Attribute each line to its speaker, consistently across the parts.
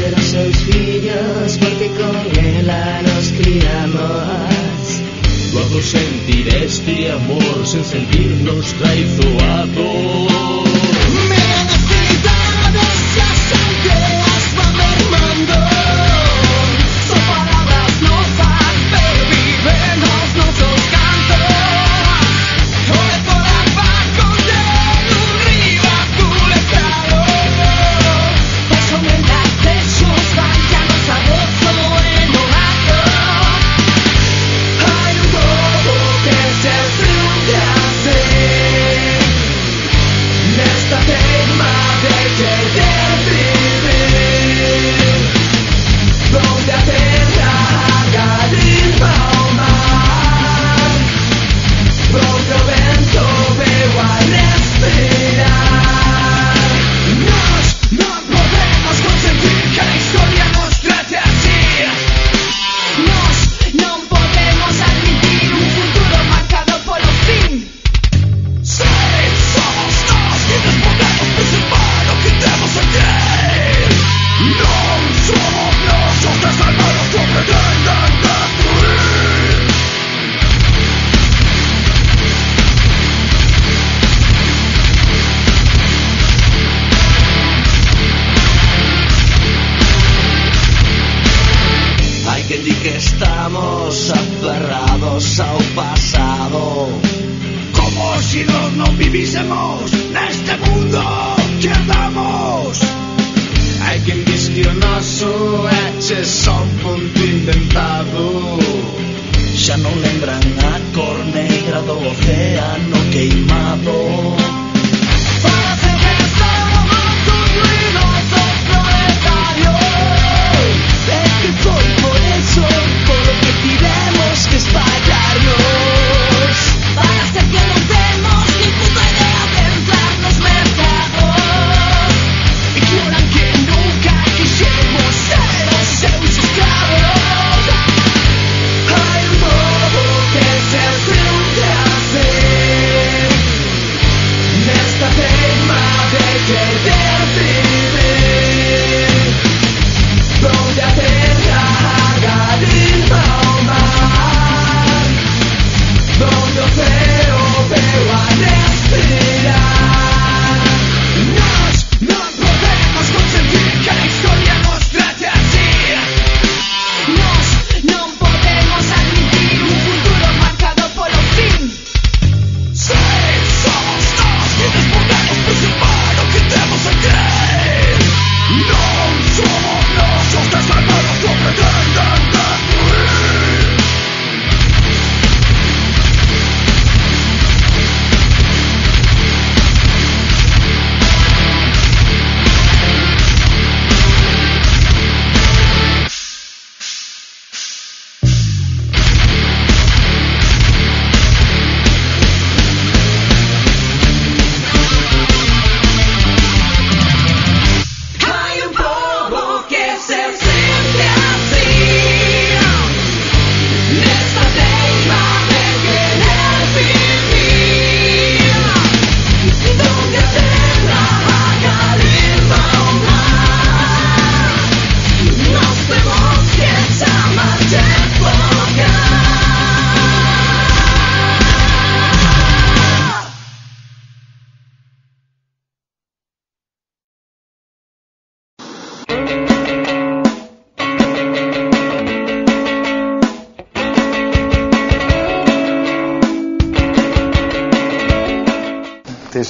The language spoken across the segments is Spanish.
Speaker 1: serán seus fillos porque con ela nos criamos.
Speaker 2: Vamos sentir este amor sin
Speaker 1: sentirnos traizoados. é só um ponto inventado.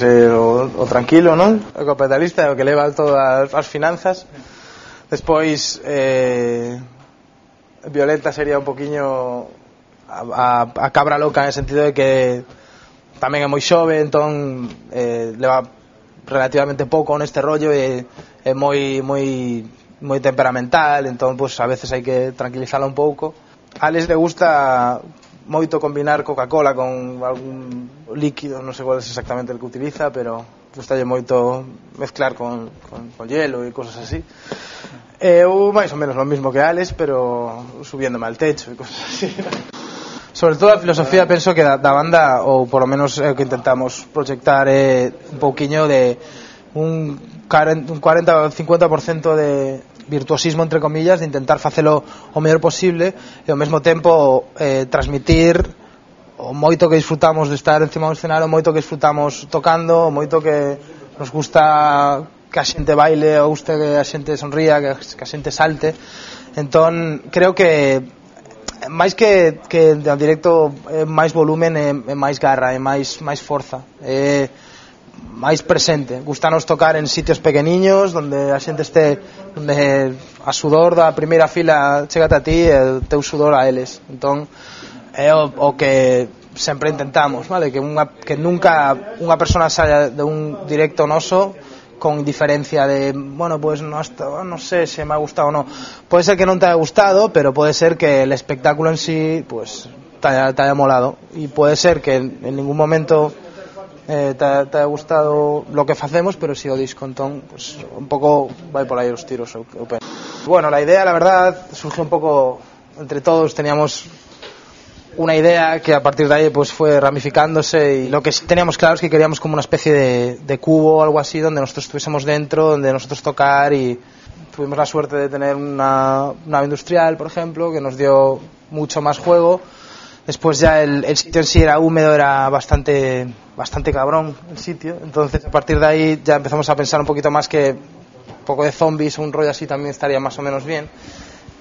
Speaker 3: ser o, o tranquilo, non? O capitalista é o que leva todas as finanzas. Despois eh, Violenta sería un poquinho a, a, a cabra loca en sentido de que tamén é moi xove, entón eh, leva relativamente pouco neste rollo e é moi moi moi temperamental, entón pues, a veces hai que tranquilizala un pouco. A Alex le gusta moito combinar Coca-Cola con algún líquido, non sei cuál é exactamente o que utiliza, pero gustalle moito mezclar con, con, con hielo e cosas así. Eu máis ou menos lo mismo que Alex, pero subiéndome al techo e cosas así. Sobre todo a filosofía penso que da, da banda ou por lo menos é eh, o que intentamos proyectar é eh, un pouquiño de un 40 un 40 50% de virtuosismo entre comillas de intentar facelo o mellor posible e ao mesmo tempo eh, transmitir o moito que disfrutamos de estar encima do escenario, o moito que disfrutamos tocando, o moito que nos gusta que a xente baile, o guste que a xente sonría, que, que a xente salte. Entón, creo que máis que, que ao directo é máis volumen, é, é máis garra, é máis, máis forza. É, máis presente. Gustanos tocar en sitios pequeniños, donde a xente este donde a sudor da primeira fila chega a ti e o teu sudor a eles. Entón, é o, o que sempre intentamos, vale? Que, unha, que nunca unha persona saia de un directo noso con diferencia de, bueno, pues no, hasta, no sé si me ha gustado o no. Puede ser que no te haya gustado, pero puede ser que el espectáculo en sí, pues, te haya, te haya molado. Y puede ser que en ningún momento eh, te, te haya gustado lo que hacemos, pero si o disco, entón, pues, un poco va por ahí los tiros. Bueno, la idea, la verdad, surgió un poco entre todos, teníamos una idea que a partir de ahí pues fue ramificándose y lo que teníamos claro es que queríamos como una especie de, de cubo o algo así donde nosotros estuviésemos dentro, donde nosotros tocar y tuvimos la suerte de tener una nave industrial, por ejemplo, que nos dio mucho más juego. Después ya el, el sitio en sí era húmedo, era bastante, bastante cabrón el sitio. Entonces a partir de ahí ya empezamos a pensar un poquito más que un poco de zombies o un rollo así también estaría más o menos bien.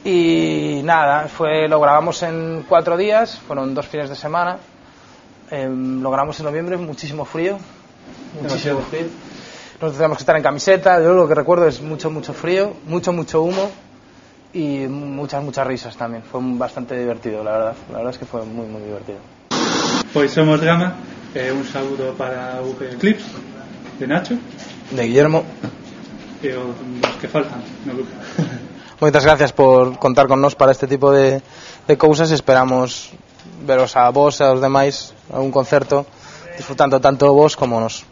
Speaker 3: Y nada, fue, lo grabamos en cuatro días, fueron dos fines de semana. Eh, lo grabamos en noviembre, muchísimo frío. Muchísimo frío. Nos teníamos que estar en camiseta, yo lo que recuerdo es mucho, mucho frío, mucho, mucho humo y muchas, muchas risas también. Fue bastante divertido, la verdad. La verdad es que fue muy, muy divertido.
Speaker 4: Pois somos Drama, eh, un saludo para o Clips, de Nacho.
Speaker 3: De Guillermo.
Speaker 4: E os que faltan, no grupo.
Speaker 3: Moitas gracias por contar con nós para este tipo de, de cousas. Esperamos veros a vos e aos demais a un concerto disfrutando tanto vos como nos.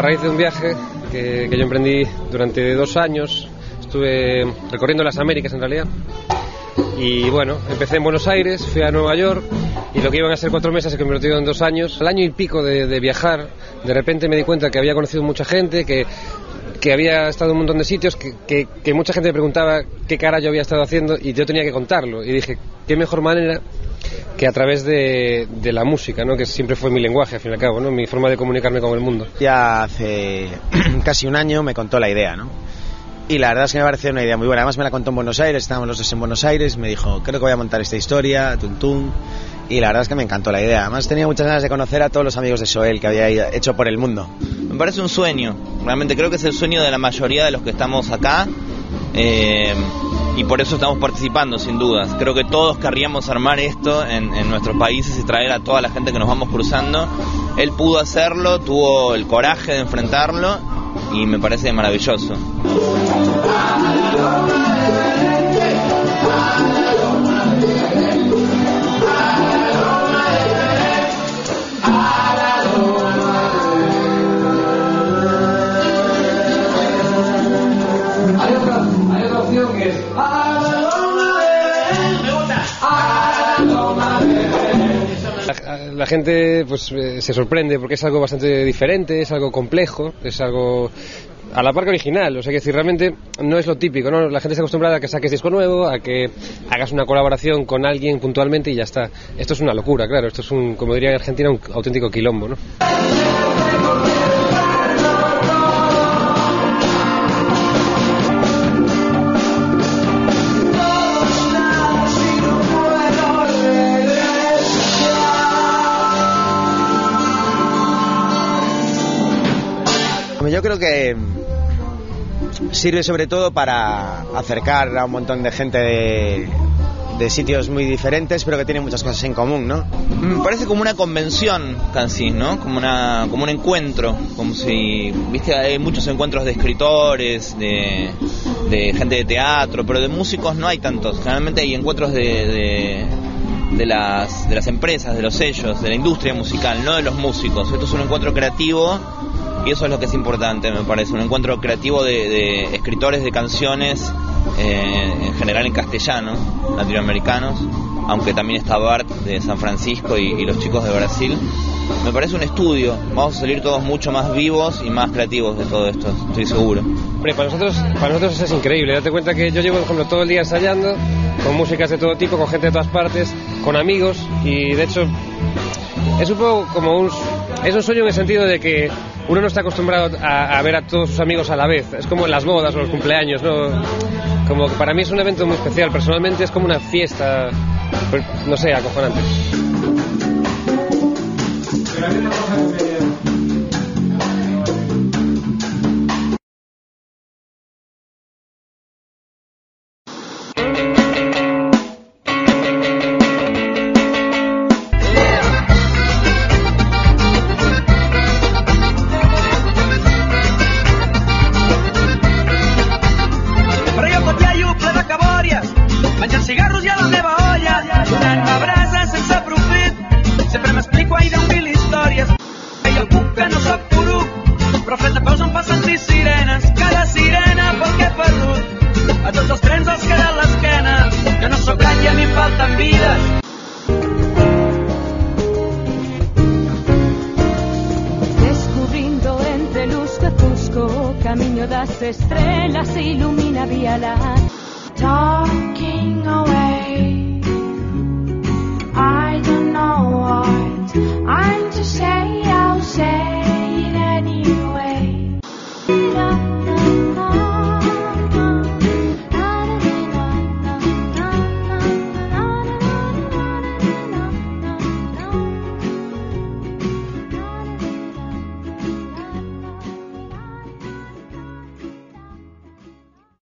Speaker 5: Raíz de un viaje que, que yo emprendí durante dos años. Estuve recorriendo las Américas en realidad. Y bueno, empecé en Buenos Aires, fui a Nueva York y lo que iban a ser cuatro meses se convirtió en dos años. Al año y pico de, de viajar, de repente me di cuenta que había conocido mucha gente, que, que había estado en un montón de sitios, que, que, que mucha gente me preguntaba qué cara yo había estado haciendo y yo tenía que contarlo. Y dije, qué mejor manera que a través de, de, la música, ¿no? que siempre fue mi lenguaje, al fin y al cabo, ¿no? mi forma de comunicarme con el mundo.
Speaker 6: Ya hace casi un año me contó la idea, ¿no? Y la verdad es que me pareció una idea muy buena. Además me la contó en Buenos Aires, estábamos los dos en Buenos Aires, me dijo, creo que voy a montar esta historia, tuntún. Y la verdad es que me encantó la idea. Además tenía muchas ganas de conocer a todos los amigos de Soel que había hecho por el mundo.
Speaker 7: Me parece un sueño, realmente creo que es el sueño de la mayoría de los que estamos acá. Eh, y por eso estamos participando, sin dudas. Creo que todos querríamos armar esto en, en, nuestros países y traer a toda la gente que nos vamos cruzando. Él pudo hacerlo, tuvo el coraje de enfrentarlo y me parece maravilloso.
Speaker 5: La, la, gente pues eh, se sorprende porque es algo bastante diferente, es algo complejo, es algo a la par que original, o sea que decir, realmente no es lo típico, ¿no? La gente está acostumbrada a que saques disco nuevo, a que hagas una colaboración con alguien puntualmente y ya está. Esto es una locura, claro, esto es un, como diría en Argentina, un auténtico quilombo, ¿no?
Speaker 6: Yo creo que sirve sobre todo para acercar a un montón de gente de, de, sitios muy diferentes, pero que tienen muchas cosas en común, ¿no?
Speaker 7: Me parece como una convención, casi, ¿no? Como, una, como un encuentro, como si, viste, hay muchos encuentros de escritores, de, de gente de teatro, pero de músicos no hay tantos. Generalmente hay encuentros de, de de las, de las empresas, de los sellos, de la industria musical, no de los músicos. Esto es un encuentro creativo y eso es lo que es importante, me parece, un encuentro creativo de, de escritores de canciones, eh, en general en castellano, latinoamericanos, aunque también está Bart de San Francisco y, y, los chicos de Brasil. Me parece un estudio, vamos a salir todos mucho más vivos y más creativos de todo esto, estoy seguro.
Speaker 5: Hombre, para nosotros, para nosotros es increíble, date cuenta que yo llevo, por ejemplo, todo el día ensayando, con músicas de todo tipo, con gente de todas partes, con amigos, y de hecho es un poco como un... Es un sueño en el sentido de que uno no está acostumbrado a, ver a todos sus amigos a la vez. Es como en las bodas o los cumpleaños, ¿no? Como que para mí es un evento muy especial. Personalmente es como una fiesta, no sé, acojonante.
Speaker 8: las estrellas ilumina Vía Talking away.